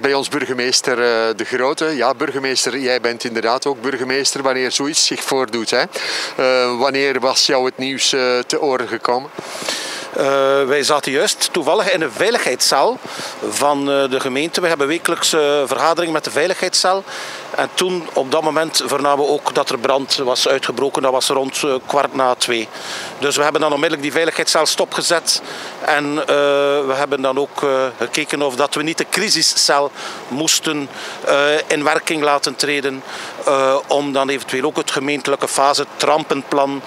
bij ons burgemeester De Grote. Ja, burgemeester, jij bent inderdaad ook burgemeester wanneer zoiets zich voordoet. Hè? wanneer was jou het nieuws te oren gekomen? Uh, wij zaten juist toevallig in een veiligheidscel van uh, de gemeente. We hebben wekelijks uh, vergadering met de veiligheidscel. En toen, op dat moment, vernamen we ook dat er brand was uitgebroken. Dat was rond kwart na twee. Dus we hebben dan onmiddellijk die veiligheidscel stopgezet. En we hebben dan ook gekeken of dat we niet de crisiscel moesten in werking laten treden. Om dan eventueel ook het gemeentelijke fase trampenplan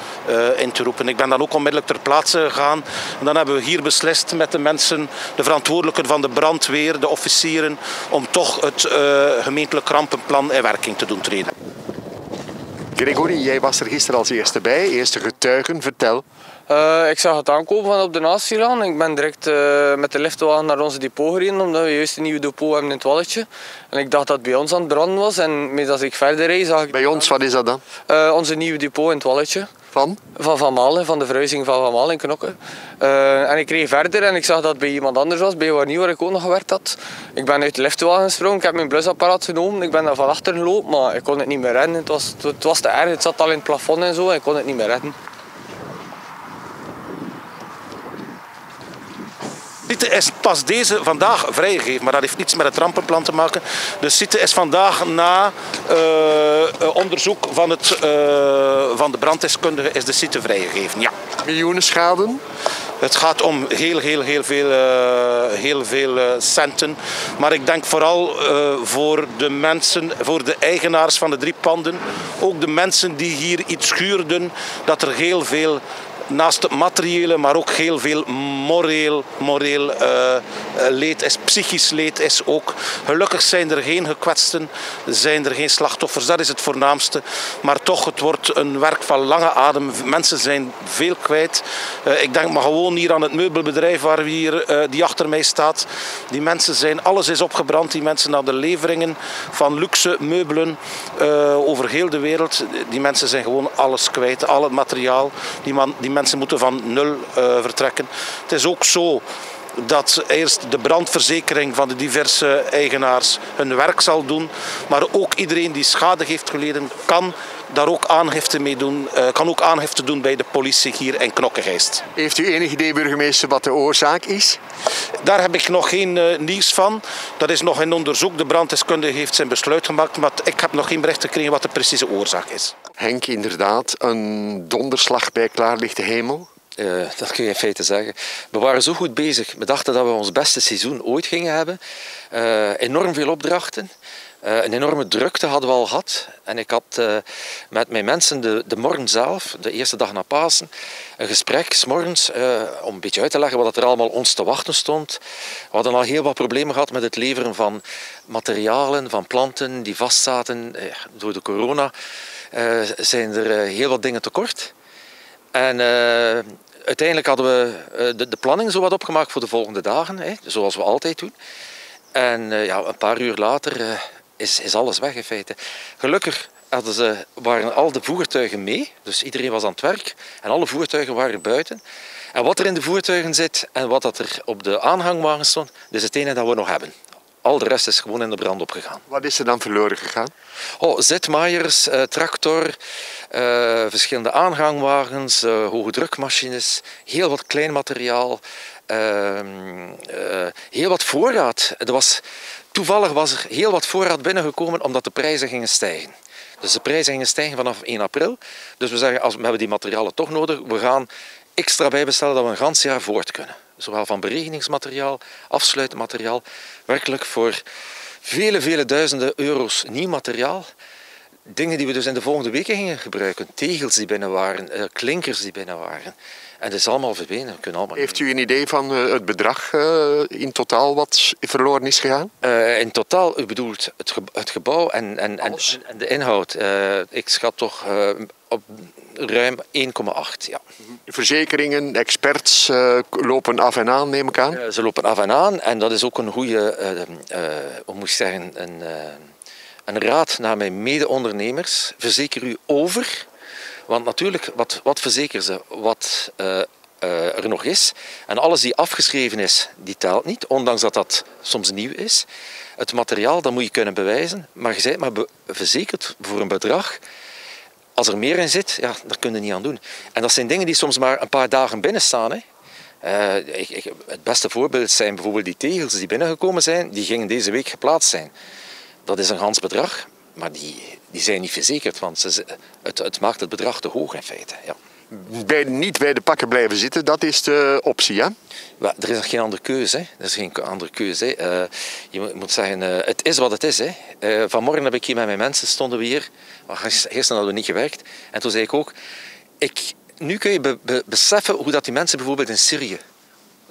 in te roepen. Ik ben dan ook onmiddellijk ter plaatse gegaan. En dan hebben we hier beslist met de mensen, de verantwoordelijken van de brandweer, de officieren, om toch het uh, gemeentelijk rampenplan in werking te doen treden. Gregory, jij was er gisteren als eerste bij, eerste getuigen, vertel. Uh, ik zag het aankomen van op de Naastierlaan. Ik ben direct uh, met de liftwagen naar onze depot gereden, omdat we juist een nieuwe depot hebben in het Walletje. En ik dacht dat het bij ons aan het branden was. En als ik verder reed, zag ik... Bij ons, wat is dat dan? Uh, onze nieuwe depot in het Walletje. Van? Van Van Malen, van de verhuizing van Van Malen in Knokken. Uh, en ik reed verder en ik zag dat het bij iemand anders was, bij Warnieuw waar ik ook nog gewerkt had. Ik ben uit de liftwagen gesprongen, ik heb mijn blusapparaat genomen, ik ben daar van achter gelopen, maar ik kon het niet meer redden. Het was, het was te erg, het zat al in het plafond en zo en ik kon het niet meer redden. site is pas deze vandaag vrijgegeven, maar dat heeft niets met het rampenplan te maken. De site is vandaag na onderzoek van, het, uh, van de branddeskundige is de site vrijgegeven. Ja. Miljoenen schade? Het gaat om heel, heel, heel veel, heel veel centen. Maar ik denk vooral voor de mensen, voor de eigenaars van de drie panden, ook de mensen die hier iets schuurden, dat er heel veel naast het materiële, maar ook heel veel moreel, moreel uh, leed is, psychisch leed is ook. Gelukkig zijn er geen gekwetsten, zijn er geen slachtoffers, dat is het voornaamste. Maar toch, het wordt een werk van lange adem. Mensen zijn veel kwijt. Uh, ik denk maar gewoon hier aan het meubelbedrijf waar we hier, die achter mij staat. Die mensen zijn, alles is opgebrand. Die mensen naar de leveringen van luxe meubelen over heel de wereld. Die mensen zijn gewoon alles kwijt, al het materiaal. Die, man, die moeten van nul uh, vertrekken. Het is ook zo dat eerst de brandverzekering van de diverse eigenaars hun werk zal doen. Maar ook iedereen die schade heeft geleden kan daar ook aangifte mee doen, uh, kan ook aangifte doen bij de politie hier in Knokkegeest. Heeft u enig idee, burgemeester, wat de oorzaak is? Daar heb ik nog geen uh, nieuws van. Dat is nog in onderzoek. De branddeskundige heeft zijn besluit gemaakt, maar ik heb nog geen bericht gekregen wat de precieze oorzaak is. Henk, inderdaad, een donderslag bij klaarlichte hemel. Uh, dat kun je in feite zeggen. We waren zo goed bezig. We dachten dat we ons beste seizoen ooit gingen hebben. Uh, enorm veel opdrachten. Uh, een enorme drukte hadden we al gehad. En ik had met mijn mensen de, de morgen zelf, de eerste dag na Pasen, een gesprek, s morgens, uh, om een beetje uit te leggen wat er allemaal ons te wachten stond. We hadden al heel wat problemen gehad met het leveren van materialen, van planten die vastzaten. door de corona zijn er heel wat dingen tekort. En uiteindelijk hadden we de, de, planning zo wat opgemaakt voor de volgende dagen, hè, zoals we altijd doen. En ja, een paar uur later is, is alles weg in feite. Gelukkig hadden ze, waren al de voertuigen mee, dus iedereen was aan het werk en alle voertuigen waren buiten. En wat er in de voertuigen zit en wat dat er op de aanhangwagen stond, dat is het ene dat we nog hebben. Al de rest is gewoon in de brand opgegaan. Wat is er dan verloren gegaan? Oh, zetmaaiers, eh, tractor, eh, verschillende aanhangwagens, uh, hoge drukmachines, heel wat klein materiaal, ehm, heel wat voorraad. Er was Toevallig was er heel wat voorraad binnengekomen omdat de prijzen gingen stijgen. Dus de prijzen gingen stijgen vanaf 1 april. Dus we zeggen, als we hebben die materialen toch nodig, we gaan extra bijbestellen dat we een gans jaar voort kunnen. Zowel van beregeningsmateriaal, afsluitmateriaal, werkelijk voor vele, vele duizenden euro's nieuw materiaal. Dingen die we dus in de volgende weken gingen gebruiken. Tegels die binnen waren, eh, klinkers die binnen waren. En het is allemaal verdwenen. Allemaal Heeft u een idee van uh, het bedrag uh, in totaal wat verloren is gegaan? Uh, in totaal, u bedoelt het, ge het gebouw en, en, en, en, de inhoud. ik schat toch op ruim 1,8. Ja. Verzekeringen, experts lopen af en aan, neem ik aan? ze lopen af en aan en dat is ook een goede, hoe moet ik zeggen, een, een raad naar mijn mede-ondernemers. Verzeker u over want natuurlijk, wat, wat verzekeren ze? Wat uh, uh, er nog is. En alles die afgeschreven is, die telt niet, ondanks dat dat soms nieuw is. Het materiaal, dat moet je kunnen bewijzen, maar je bent maar verzekerd voor een bedrag. Als er meer in zit, ja, daar kun je niet aan doen. En dat zijn dingen die soms maar een paar dagen binnen staan. Hè. Ik, ik, het beste voorbeeld zijn bijvoorbeeld die tegels die binnengekomen zijn, die gingen deze week geplaatst zijn. Dat is een gans bedrag, maar die, die zijn niet verzekerd, want ze, het, het maakt het bedrag te hoog in feite. Ja bij, niet bij de pakken blijven zitten, dat is de optie. Hè? Well, er is geen andere keuze. Hè. Er is geen andere keuze. Uh, je moet zeggen, uh, het is wat het is. Hè. Uh, vanmorgen heb ik hier met mijn mensen, stonden we hier. Gisteren hadden we niet gewerkt. En toen zei ik ook, ik, nu kun je be, be, beseffen hoe dat die mensen bijvoorbeeld in Syrië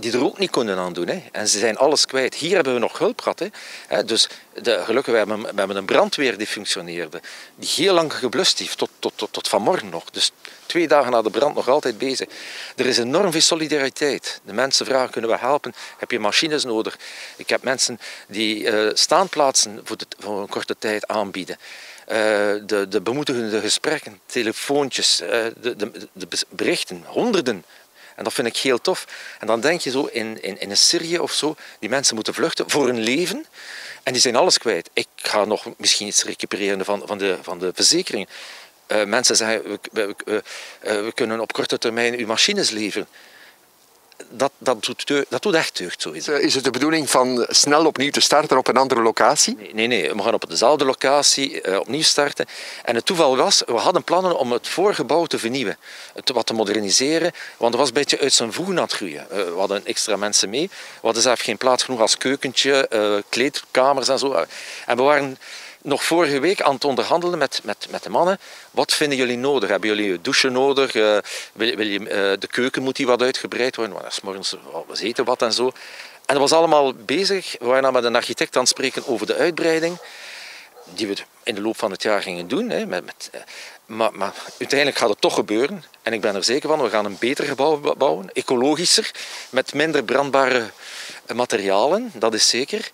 die er ook niet konden aan doen. Hè. En ze zijn alles kwijt. Hier hebben we nog hulp gehad. Hè. Dus de, gelukkig, we hebben, we hebben een brandweer die functioneerde. Die heel lang geblust heeft, tot, tot, tot, tot vanmorgen nog. Dus twee dagen na de brand nog altijd bezig. Er is enorm veel solidariteit. De mensen vragen, kunnen we helpen? Heb je machines nodig? Ik heb mensen die uh, staanplaatsen voor, de, voor een korte tijd aanbieden. Uh, de, de bemoedigende gesprekken, telefoontjes, uh, de, de, de berichten, honderden en dat vind ik heel tof. En dan denk je zo in, in, in een Syrië of zo, die mensen moeten vluchten voor hun leven. En die zijn alles kwijt. Ik ga nog misschien iets recupereren van, van, de, van de verzekering. Uh, mensen zeggen, we, we, we, uh, we, kunnen op korte termijn uw machines leveren dat, dat, doet, dat doet echt deugd. Zoiets. Eh, is het de bedoeling van snel opnieuw te starten op een andere locatie? Nee, nee, nee. we gaan op dezelfde locatie uh, opnieuw starten. En het toeval was, we hadden plannen om het voorgebouw te vernieuwen. Het wat te moderniseren, want het was een beetje uit zijn voegen aan het groeien. Uh, we hadden extra mensen mee. We hadden zelf geen plaats genoeg als keukentje, kleedkamers en zo. En we waren nog vorige week aan het onderhandelen met, met, met de mannen. Wat vinden jullie nodig? Hebben jullie douchen nodig? Uh, wil, wil je, uh, de keuken moet die wat uitgebreid worden? Want s morgens we eten wat en zo. En dat was allemaal bezig. We waren met een architect aan het spreken over de uitbreiding. Die we in de loop van het jaar gingen doen. Hè, met, met, uh, maar, maar, uiteindelijk gaat het toch gebeuren. En ik ben er zeker van, we gaan een beter gebouw bouwen. Ecologischer, met minder brandbare materialen, dat is zeker.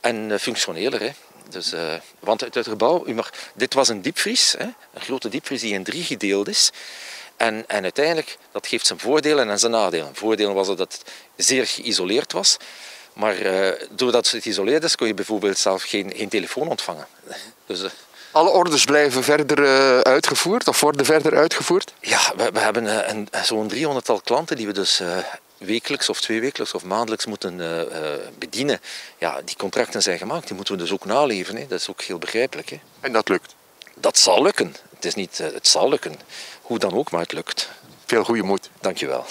En functioneler. Hè. Dus, uh, want uit het gebouw, u mag, dit was een diepvries, hè, een grote diepvries die in drie gedeeld is. En, en uiteindelijk, dat geeft zijn voordelen en zijn nadelen. Voordelen was dat het zeer geïsoleerd was. Maar uh, doordat het geïsoleerd is, kon je bijvoorbeeld zelf geen, geen telefoon ontvangen. Dus, uh, alle orders blijven verder uitgevoerd of worden verder uitgevoerd? Ja, we, we hebben zo'n 300-tal klanten die we dus wekelijks of tweewekelijks of maandelijks moeten uh, uh, bedienen. Ja, die contracten zijn gemaakt, die moeten we dus ook naleveren. Hè. Dat is ook heel begrijpelijk. Hè. En dat lukt? Dat zal lukken. Het, is niet, uh, het zal lukken. Hoe dan ook, maar het lukt. Veel goede moed. Dank je wel.